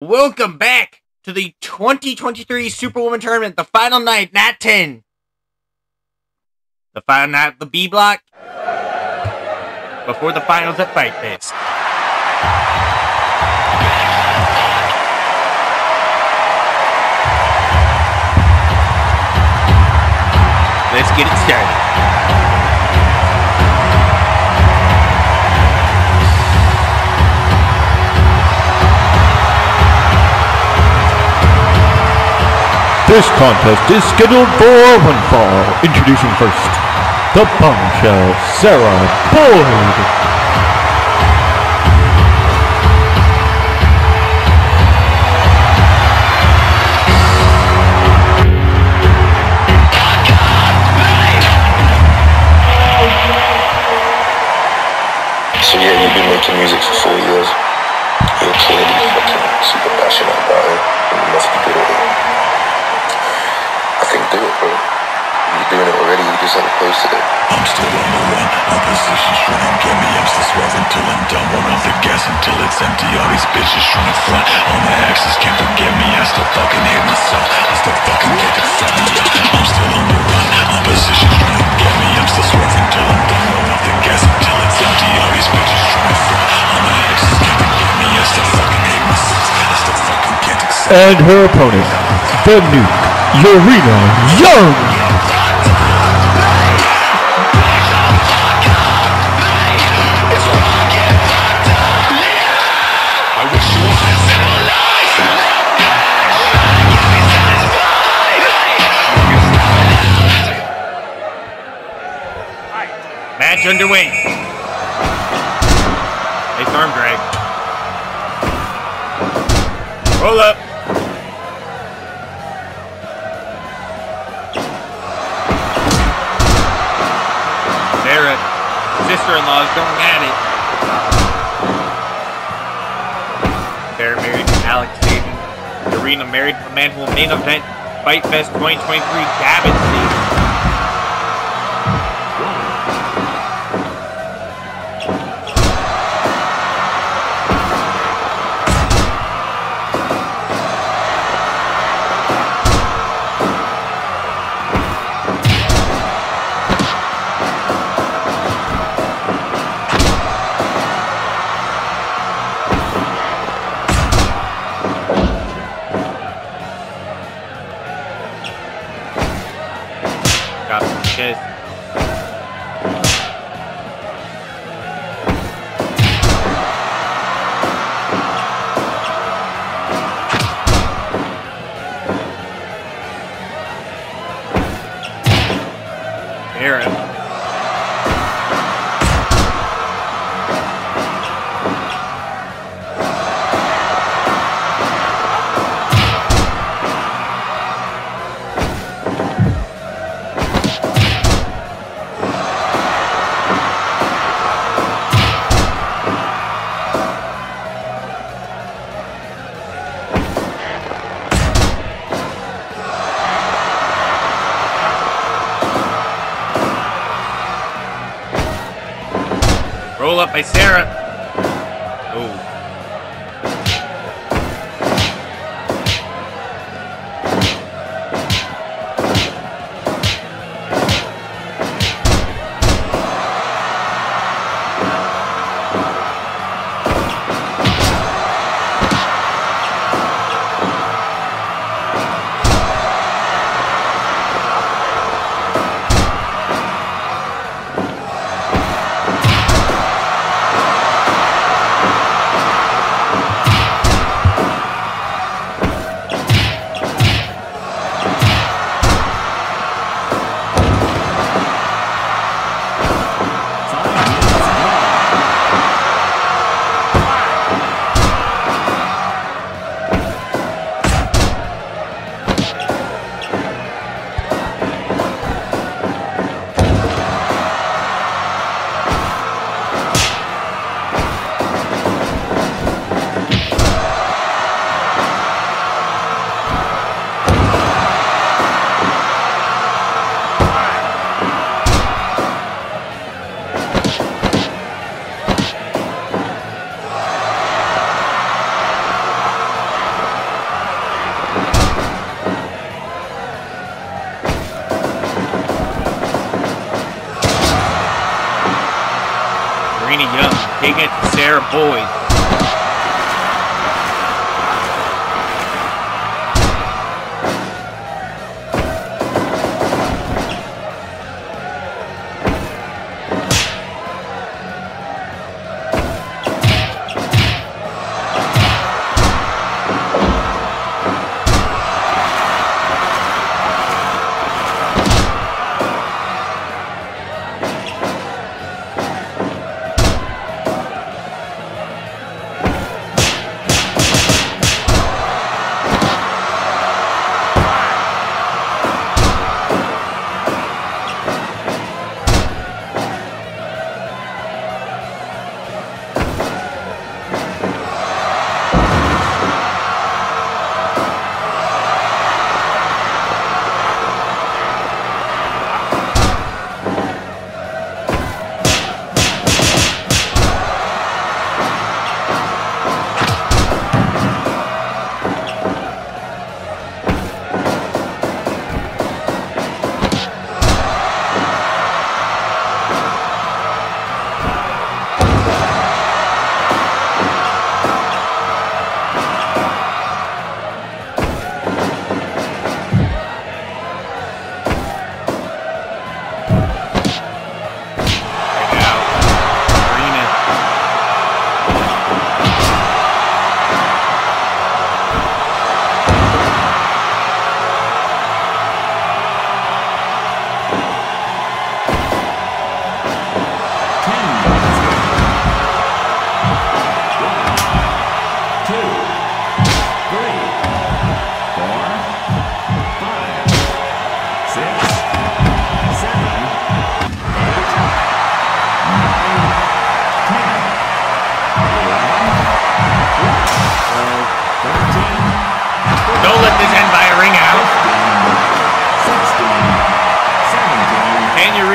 Welcome back to the 2023 Superwoman Tournament, the final night, Nat 10. The final night the B block before the finals at Fight Fest. Let's get it started. This contest is scheduled for one fall. Introducing first, the bombshell, Sarah Boyd. So yeah, you've been making music for four years. You're clearly fucking super passionate about it. You must be good at it. I think do it, bro. You're doing it already. You just haven't posted it. I'm still on the run, opposition's trying to get me I'm still swerving till I'm done, one off the gas until it's empty. All these bitches trying to front, all my exes can't forget me. I still fucking hate myself, I still fucking get it from me I'm still on the run, opposition's trying to get me I'm still swerving till I'm done, one off the gas until it's empty. All these bitches trying to front, all my exes can't forget me. I still fucking hate myself, I still fucking can't accept And her opponent, the nuke, Urena Young. Fight Fest 2023 Gavin up by Sarah.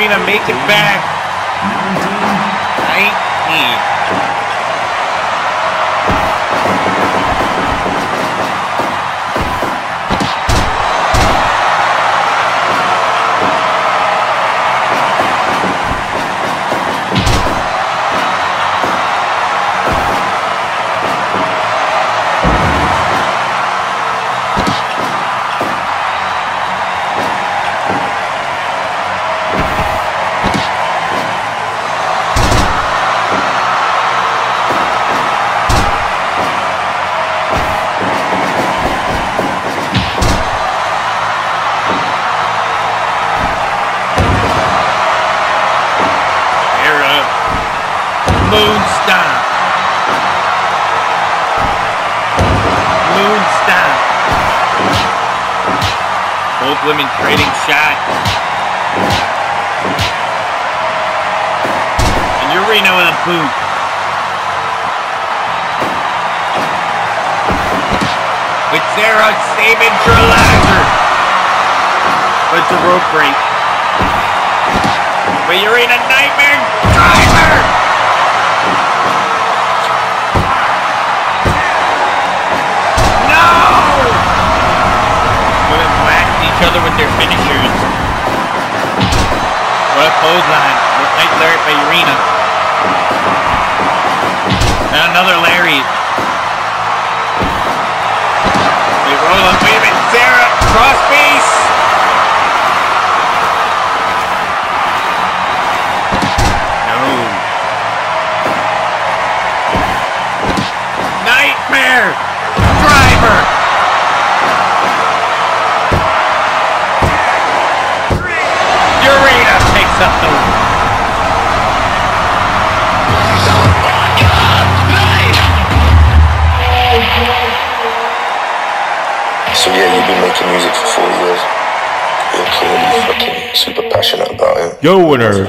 Can Urena make it back? Urena with a boot. With Sarah saving Sherlander. But it's a rope break. But you're in a nightmare driver! No! Women whacked each other with their finishers. What a clothesline. Nice lariat by Urena. And another Larry. They roll up. Wait a minute. Sarah, cross face! No. Nightmare driver. Up the. You've been making music for four years. You're clearly fucking super passionate about it. Your winner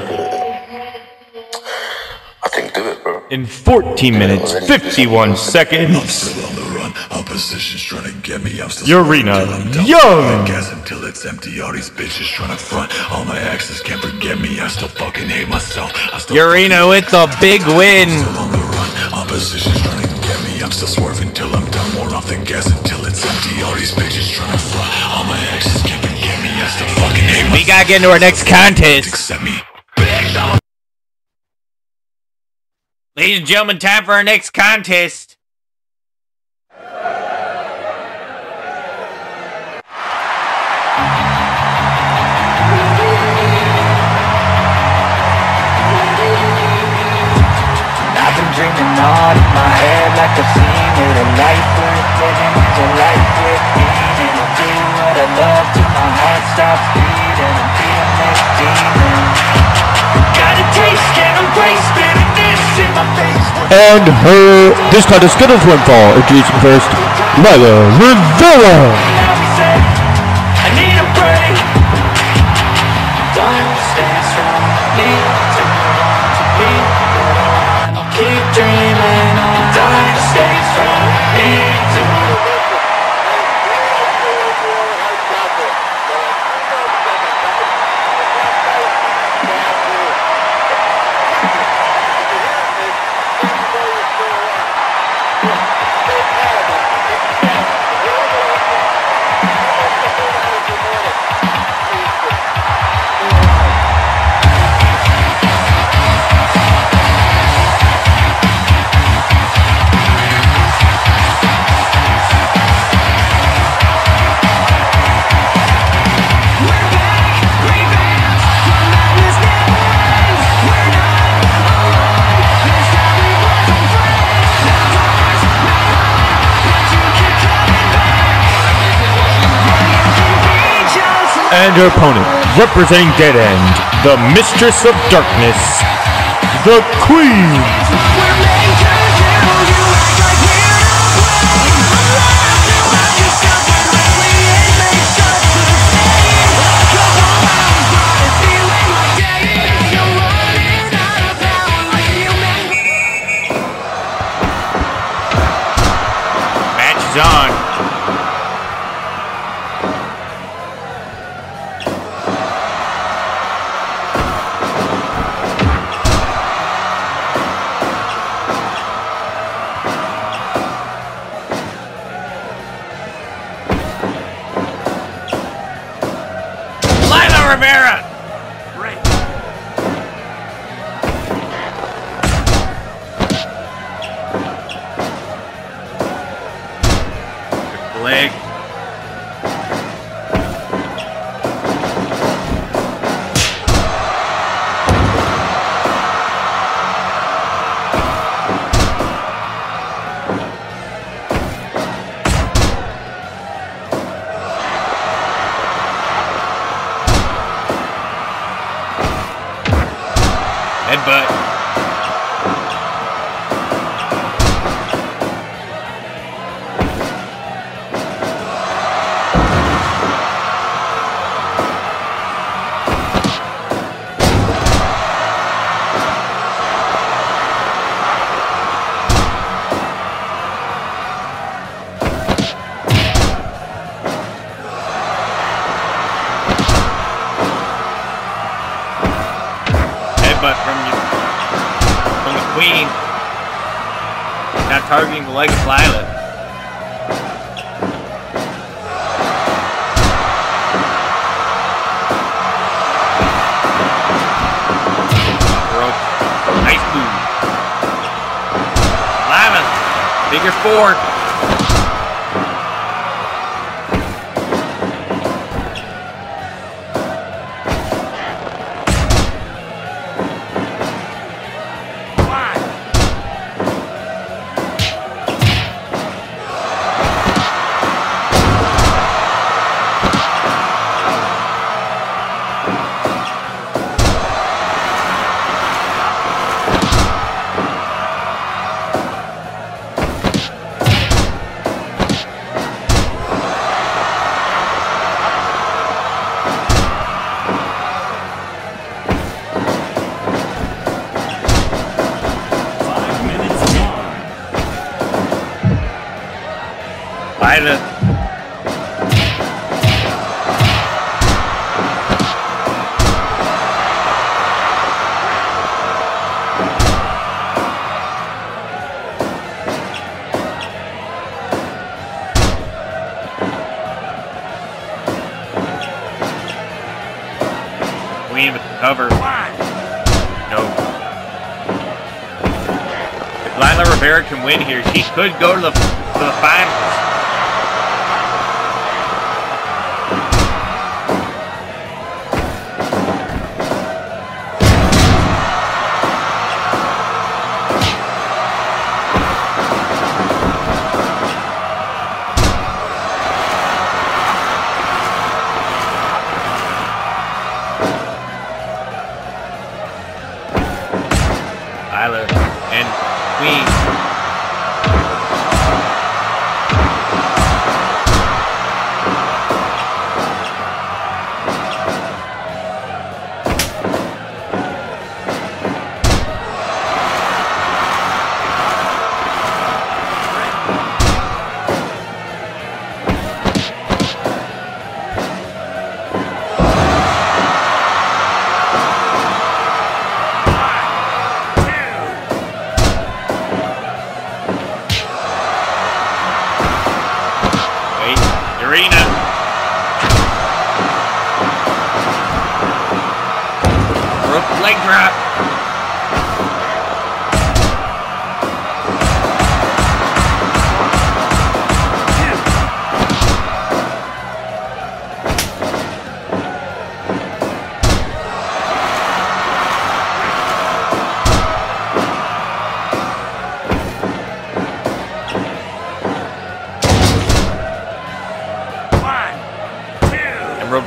I think do it, bro. in 14 minutes, 51 seconds. still on the run. Opposition's trying to get me. I'm still Urena smoking till I'm done. Young. Gas until it's empty. All these bitches trying to front. All my exes can't forget me. I still fucking hate myself. I still Urena with the big win. Still on the run. Opposition's trying to get me. I'm still swerving till I'm done. More off the gas until We gotta get into our next contest. Ladies and gentlemen, time for our next contest. I've been dreaming all in my head like I've seen it A life worth living is a life do what I love till my heart stops beating I'm feeling this demon Got a taste, can't embrace bitterness in my face And her this time the Skittles win fall. Introducing first, Lila Rivera. Her opponent, representing Dead End, the Mistress of Darkness, the Queen. Headbutt. Targeting of Lila. Rope. Nice move. Lila. Figure four. Could go to the to the finals.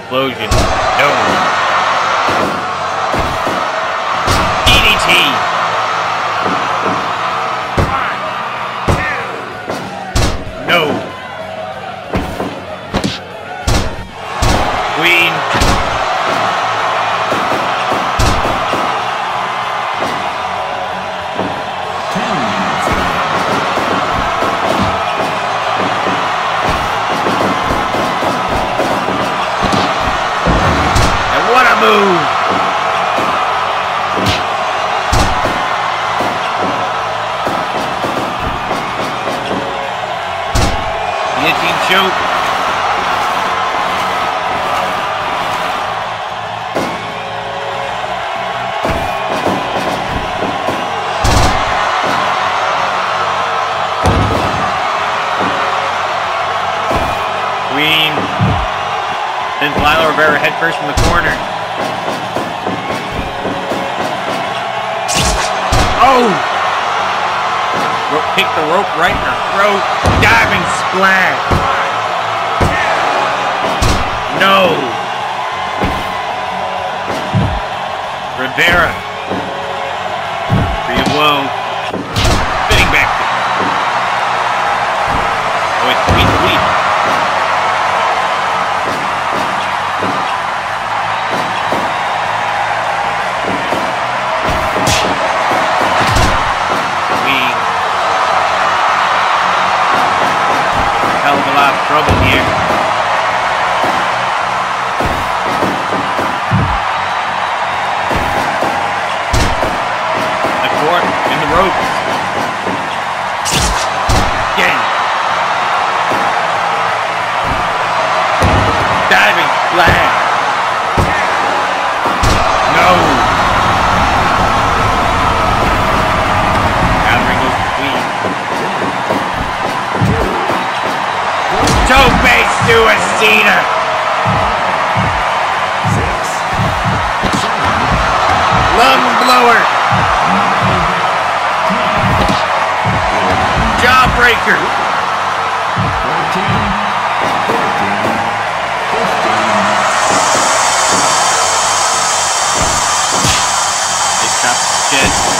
Explosion. No. Oh! Kick the rope right in her throat. Diving splash. No. Rivera. Free woe. Spinning back. Oh, it's lot of trouble here. The court in the ropes. Tope Suicida. Six. Lung blower. Jawbreaker. Fourteen. Fourteen. Fifteen. They stop shit.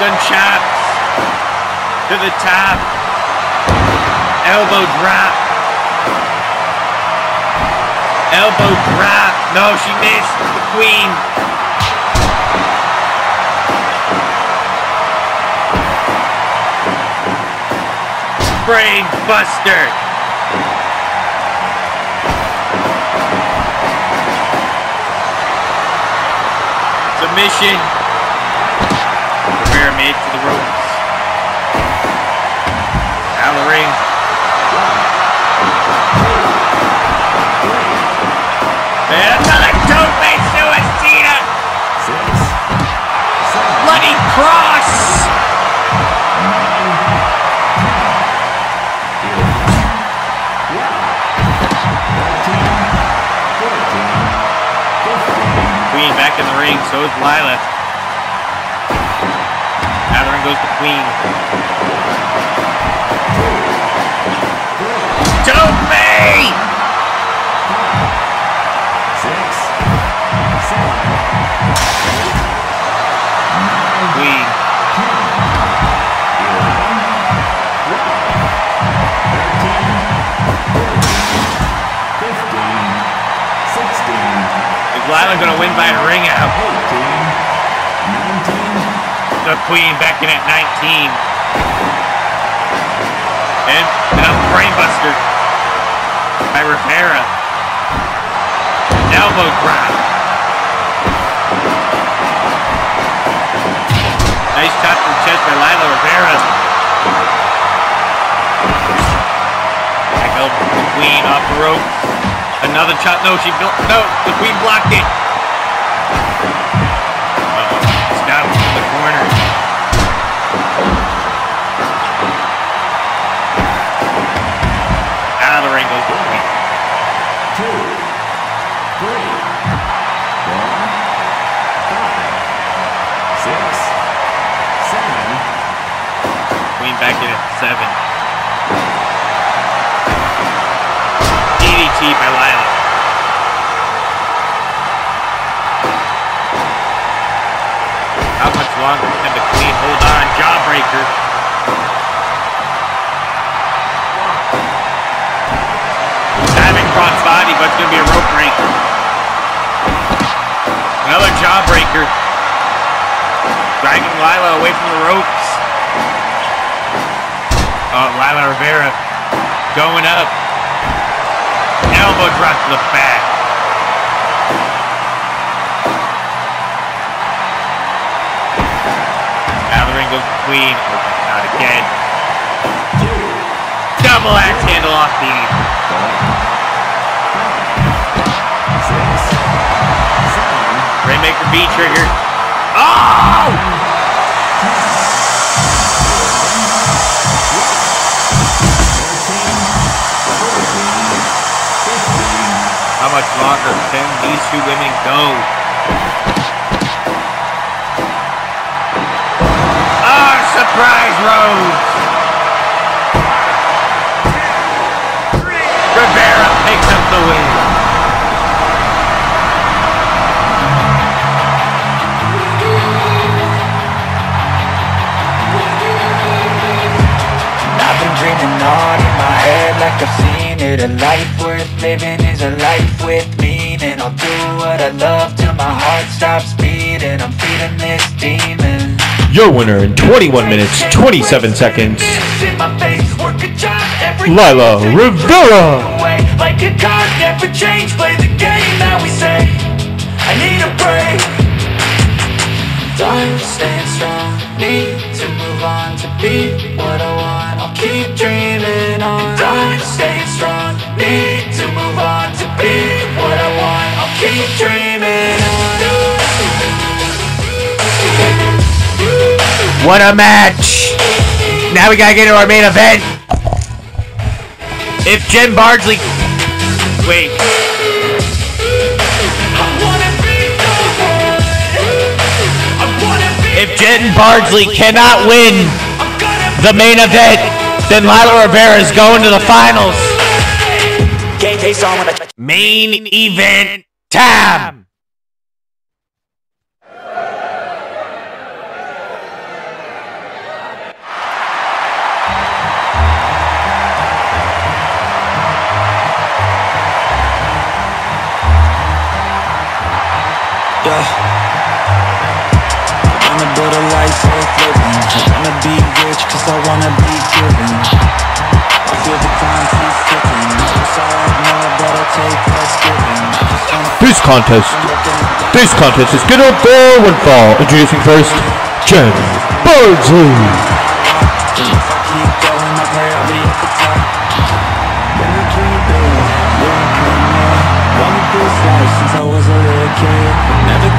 Gun chops to the top. Elbow drop. Elbow drop. No, she missed the queen. Brain buster. Submission. Rivera made to the the ring. And another tope suicida. six, seven, Bloody cross. Queen back in the ring. So is Lila. Now the ring goes to Queen. Tope! Six, seven, Queen. 10, 11, 12, 13, 14, 15, 16, Is Lila gonna win by a ring out? 18, 19, The Queen back in at 19. And another brainbuster by Rivera. Elbow drop. Nice shot to the chest by Lila Rivera. Back to the Queen off the rope. Another shot. No, she built. No, the Queen blocked it. Back in at seven. DDT by Lila. How much longer can the Queen hold on? Jawbreaker. Diving crossbody, but it's gonna be a rope break. Another jawbreaker. Dragging Lila away from the ropes. Oh, Lila Rivera going up. Elbow drop to the back. Now the ring goes Queen. Not again. Double axe handle off the Rainmaker B trigger. Oh! How much longer can these two women go? Ah, surprise Rose! Rivera picks up the win. I've been dreaming on in my head like I've seen it A life living is a life with meaning. I'll do what I love till my heart stops beating. I'm feeding this demon. Your winner in 21 minutes, 27 seconds, in my face, work a job every Lila Rivera. Like a card, never change, play the game that we say. I need a break. Time staying strong, need to move on to be What a match! Now we gotta get to our main event. If Jen Bardsley, wait, I wanna be the one I wanna be if Jen Bardsley cannot win the main event, then Lila Rivera is going to the finals. Game face on when I Main event time. Yeah. I wanna build a life worth living. I wanna be rich cause I wanna be given. I feel the time keep ticking. It's all more, but I'll take just wanna This contest, this contest is scheduled for one fall. Introducing first, Jen Bardsley.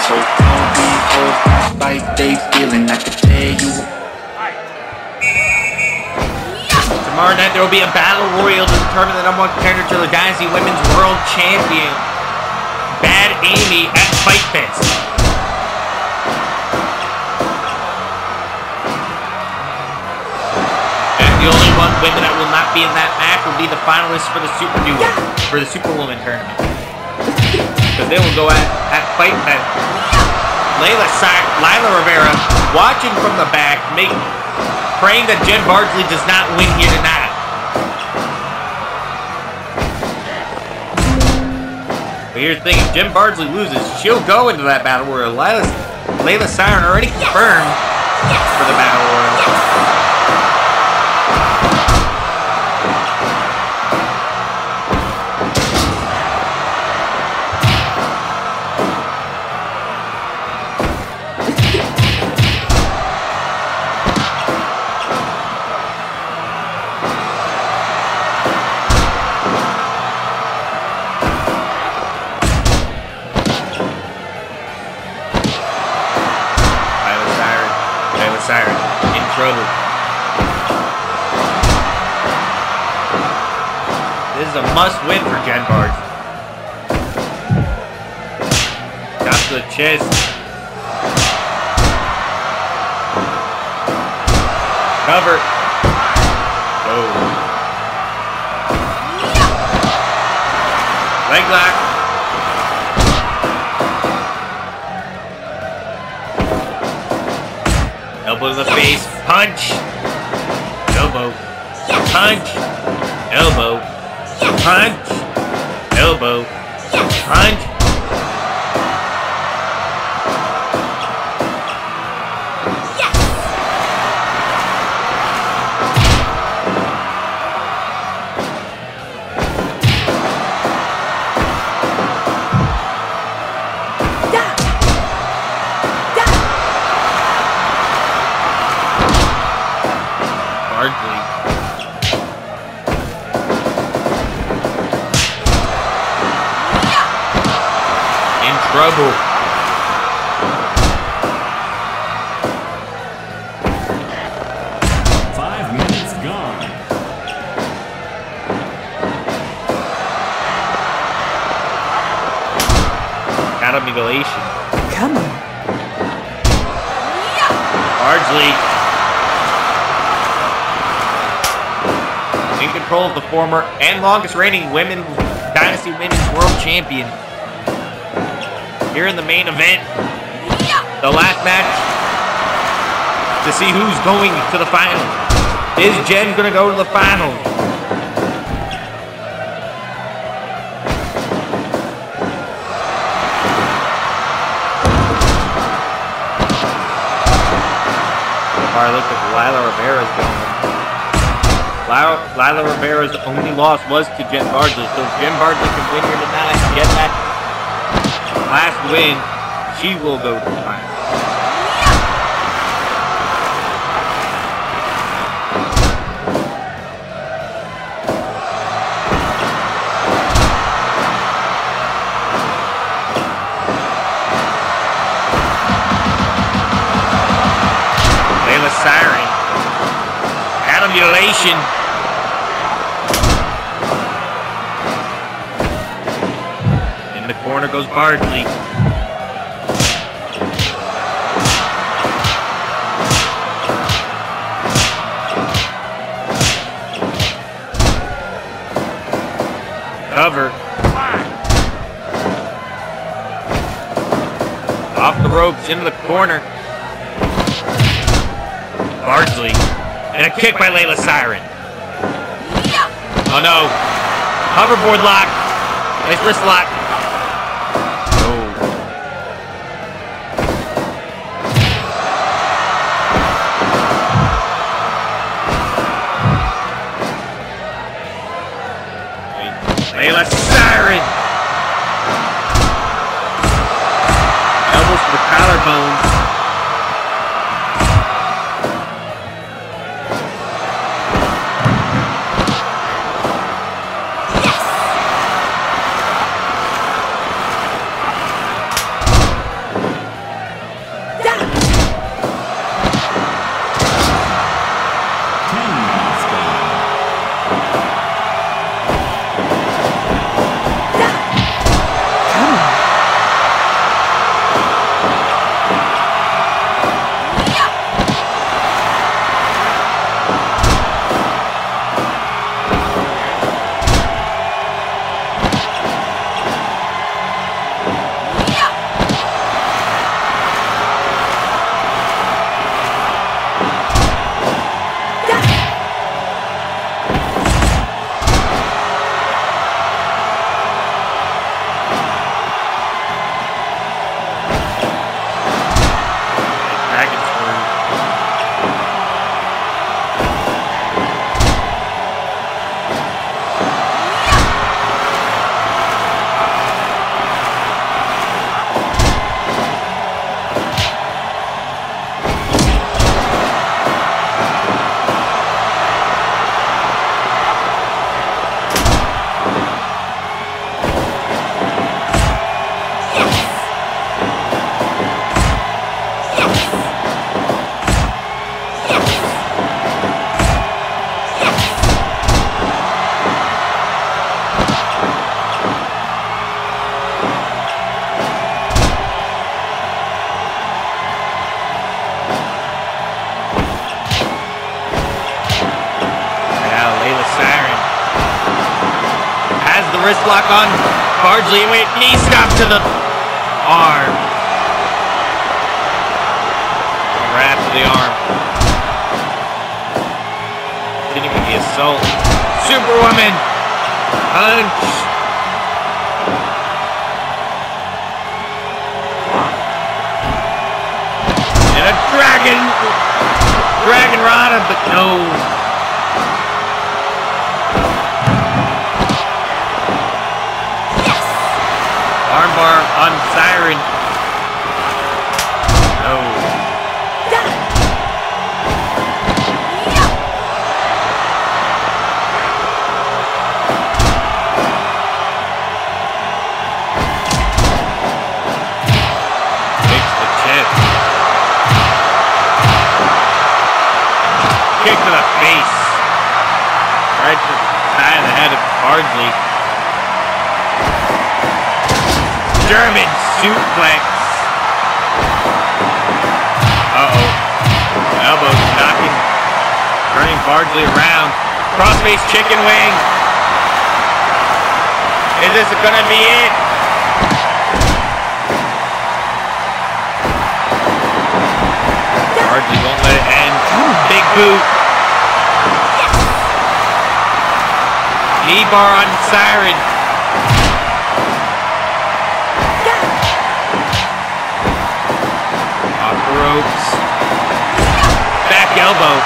so freezing So don't be hurt despite they feeling I could tear you Tomorrow night there will be a battle royal to determine the number one contender to the Dynasty Women's World Champion. Bad Amy at Fight Fest. And the only one women that will not be in that match will be the finalists for the Super Duo, for the Superwoman tournament. Because they will go at, at Fight Fest. Layla Sack, Lila Rivera, watching from the back, make praying that Jen Bardsley does not win here tonight. But here's the thing, if Jen Bardsley loses, she'll go into that battle royal. Layla, Layla Siren already confirmed for the battle royal. Layla This must-win for Bardsley. Got the chest. Cover. Oh. Leg lock. Elbow to the face. Punch. Elbow. Punch. Elbow. Punch. Elbow. Punch. In control of the former and longest reigning women Dynasty Women's World Champion. Here in the main event. The last match to see who's going to the final. Is Jen gonna go to the final? All right, look at Lila Rivera's going. Lila, Rivera's only loss was to Jen Bardsley, so if Jen Bardsley can win here tonight and get that last win, she will go to the final. Siren. The corner goes Bardsley. Cover. Off the ropes into the corner. Bardsley. And a kick by Layla Siren. Oh no. Hoverboard lock. Nice wrist lock. Wrist block on Bardsley. Wait, knee stop to the arm. Wrap to the arm. Didn't even the assault. Superwoman punch. And a dragon, dragon rod, but no. On Siren. No. Kick to the face. Right to the head of Bardsley. German suplex. Uh-oh. Elbow knocking, turning Bardsley around. Crossface chicken wing. Is this gonna be it? Bardsley won't let it end. Big boot. Knee bar on Siren. Ropes. Back elbow.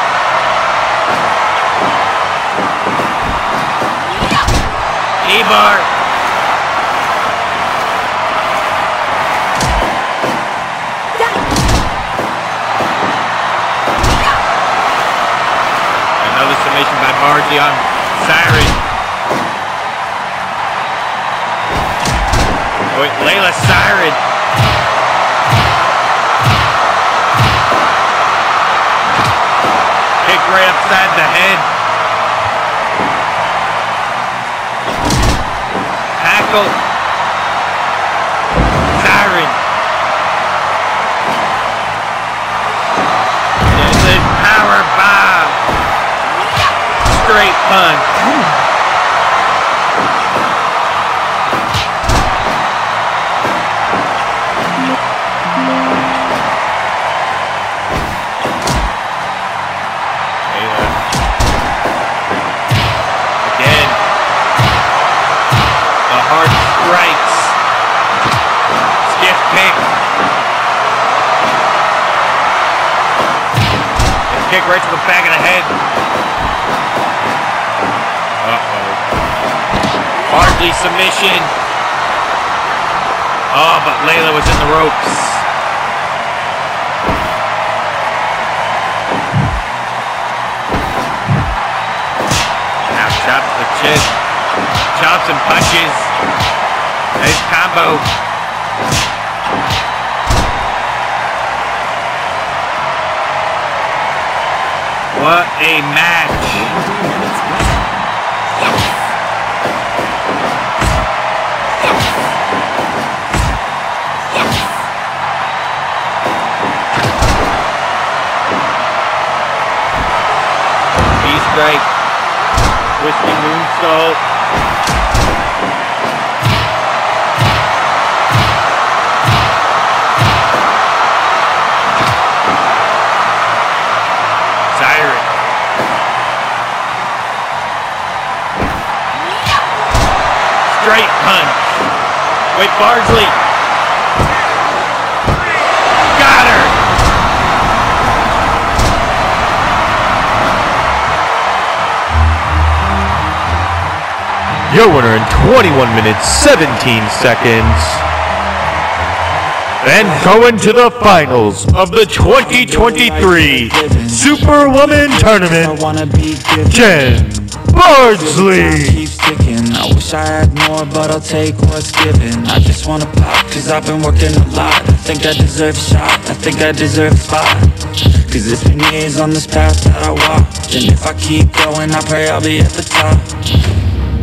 Knee bar. Another submission by Bardsley on Siren. Wait, Layla Siren. Kick right upside the head. Tackle. Siren. There's a power bomb. Straight punch. right to the back of the head. Uh-oh. Hardly submission. Oh, but Layla was in the ropes. Now chops the chin. Chops and punches. Nice combo. What a match. Strike. Twisting moonsault. Bardsley. Got her. Your winner in 21 minutes 17 seconds. And going to the finals of the 2023 Superwoman Tournament. Jen Bardsley. Wish I had more, but I'll take what's given. I just wanna pop, cause I've been working a lot. I think I deserve a shot, I think I deserve a spot. Cause it's been years on this path that I walk And if I keep going, I pray I'll be at the top.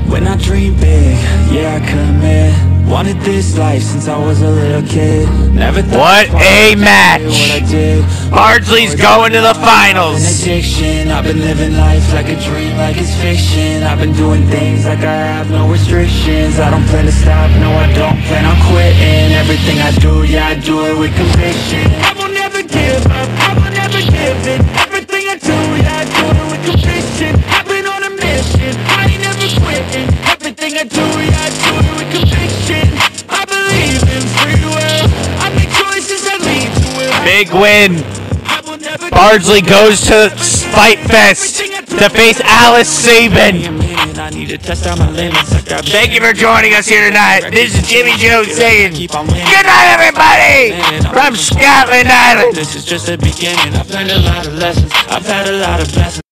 When I dream big, yeah, I commit. Wanted this life since I was a little kid. Never thought What a match. do What I did. Bardsley's going to the finals. addiction, I've been living life like a dream, like it's fiction I've been doing things like I have no restrictions I don't plan to stop, no I don't plan on quitting Everything I do, yeah I do it with conviction I will never give up, I will never give in Everything I do, yeah I do it with conviction I've been on a mission, I never quitting Everything I do, yeah I do it with conviction I believe in free will, I make choices that lead to it Big win. I will never Bardsley goes to Fight Fest to face Alice Sabin. Thank you for joining us here tonight. This is Jimmy Jones saying, Good night, everybody, from Scotland Island. This is just the beginning. I've learned a lot of lessons. I've had a lot of blessings.